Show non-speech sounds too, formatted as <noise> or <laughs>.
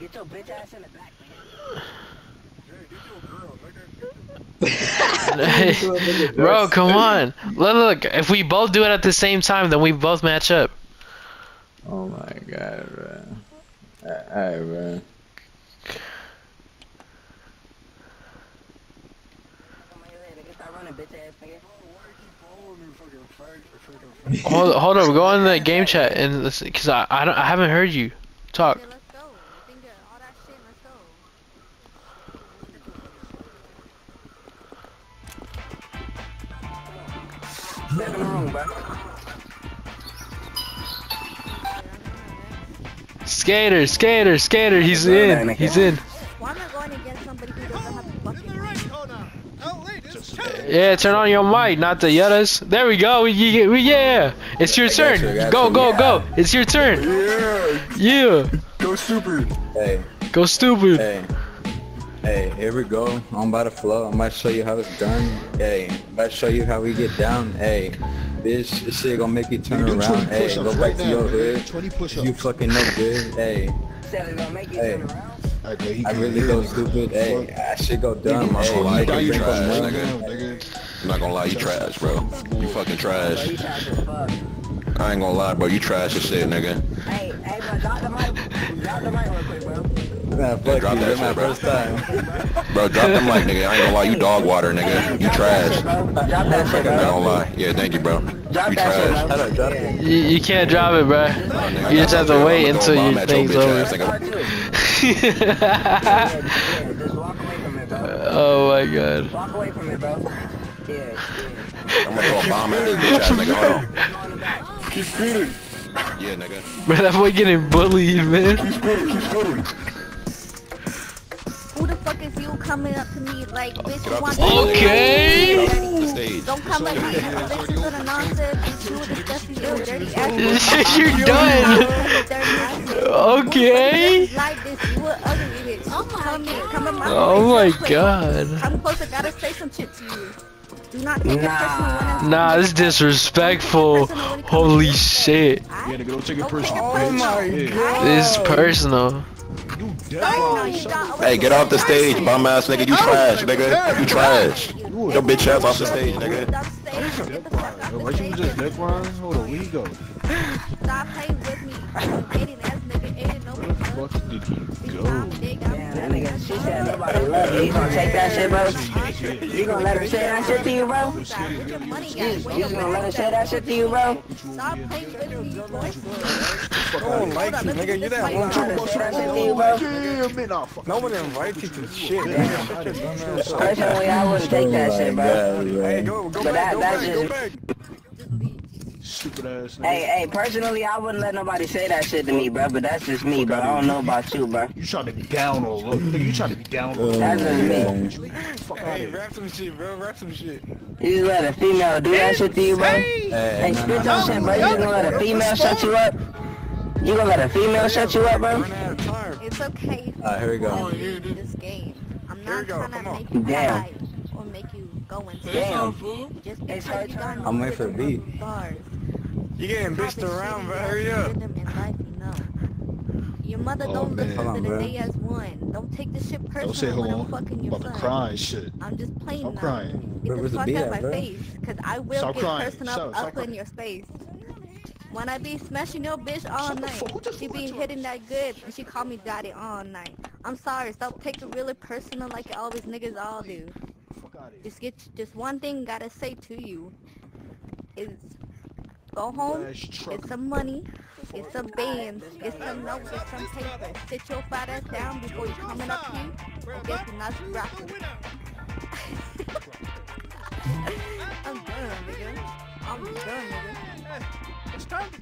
Get your bitch ass in the back, <laughs> Bro, come on. Look, look, if we both do it at the same time, then we both match up. Oh my god, bro. Alright, bro. Hold, hold up, go on the game chat and listen, cause I, I don't, I haven't heard you talk. Step in the room, bro. Skater, skater, skater, he's in, he's in. Why am I going against somebody who doesn't have a fucking Yeah, turn on your mic, not the yellas. There we go. We, we, yeah, it's your I got you, turn. Go, you. go, go. It's your turn. Yeah, Yeah, go stupid. Hey, go stupid. hey. Hey, here we go. I'm about to flow. I'm about to show you how it's done. Hey, I'm about to show you how we get down. Hey, bitch, this shit gonna make you turn Do around. Hey, push-ups go back right to now, your hood. 20 You push-ups. fucking no good. Hey, Said it's gonna make you Hey. Okay, I really go stupid. Hey, I should go dumb. I'm Hey, gonna lie, make bro, it you trash, nigga. nigga. I'm not gonna lie, you trash, bro. You fucking trash. Bro, you trash as fuck. I ain't gonna lie, bro. You trash as shit, nigga. Hey, hey, bro, drop the mic. Drop the mic real quick, bro. Nah, fuck drop you. that That's my shit, bro. first time. <laughs> Bro, drop them like, nigga. I ain't gonna lie, you dog water, nigga. You trash. Drop that shit, I'm not gonna lie. Yeah, thank you, bro. Drop You that shit, trash. bro. Shut up, drop it. You, you can't drop it, bro. nigga, You just have to I'ma wait until bomb your at your thing's over. ass, nigga. Part two. Yeah, yeah, just walk away from it, bro. oh my god. Walk away from it, bro. Yeah, yeah. I'm gonna throw a bomb at this bitch ass nigga. Hold on. Go on. Keep scooting. Yeah, nigga. Bro, that boy getting bullied, man. Keep scooting. Keep scooting. You coming up to me like, bitch, Get you want the stage. Okay. Get off the stage. Don't come at me and listen to the nonsense. Bitch, you a disgusting little dirty ass. <laughs> You're done. <laughs> Okay. Like this, you a ugly bitch. Come come my Oh my face real quick. god. Come oh closer, gotta say some shit to you. Do not take it Nah. personal Nah, this is disrespectful. Holy shit. Yeah, nigga, don't take it personal. take it oh bitch. my God. This is personal. Hey, get off the stage, bum ass nigga. You oh. trash, nigga. You trash. Your bitch ass off the stage, nigga. Stop stage. Get the fuck off Why you just dead wrong? Hold on, where you go? Stop playing with me. Aiden ass nigga. Aiden know Where the fuck did he Bitch, go? I'm big. I'm Damn, that nigga, she said nobody love you. You gonna take that shit, bro? You gonna let her say that shit to you, bro? What's your money You, you gonna let her say that shit to you, bro? Stop playing with. I don't like you, nigga. You that one to say that shit to you, bro? Yeah, man, nah, fuck. No one invites you to shit, Personally, I wouldn't take that shit, bro. Hey, go, go But back, that- go that's back, go just- back. Stupid ass nigga. Hey, hey, personally, I wouldn't let nobody say that shit to me, bro. But that's just me, bro. I don't know about you, bro. You trying to be down all over. Nigga, you trying to be down all over. That's just me. Fuck Hey, rap some shit, bro. Rap some shit. You just let a female do that shit to you, bro? Hey, Hey, spit no, your shit, bro. You just gonna let a female shut you up? You gonna let a female shut you up, bro? Run out of time. It's okay. Alright, here we go. Yeah, dude. This game. I'm Here we not go, trying come to on. make you Damn. Cry or make you go into Damn. Just It's because her you got turn. no I'm waiting for a beat. or Bars. You getting bitched around, shit bro. Hurry up. life, you. Your mother Oh, don't man. listen to on, the day as one. Don't take this shit personal Don't say when hold I'm on. fucking I'm your about to son. cry and shit. I'm just playing Stop now. crying. Get Where the the fuck beat out at, my bro? face, cause I will Stop get crying. personal Stop- up, stop up crying. in your face. When I be smashing your bitch all Shut night, fuck- who the she fuck be hitting that good, and she call me daddy all night. I'm sorry, stop taking it really personal like all these niggas all do. Fuck out of here. Just get, just one thing gotta say to you is go home, get some money, get some bands, get some notes, get some paper. Sit your fat ass down before you coming up here and get the nuts rocking. <laughs> I'm done, nigga. I'm done, nigga. It's time to get